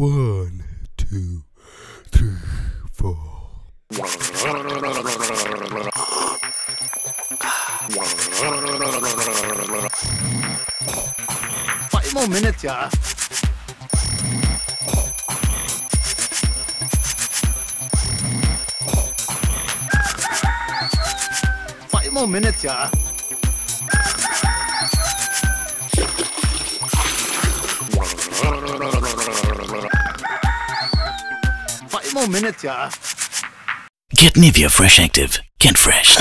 One, two, three, four. Five more minutes, yeah. Five more minutes, yeah. More minutes, yeah. Get Nivea Fresh Active. Get Freshed.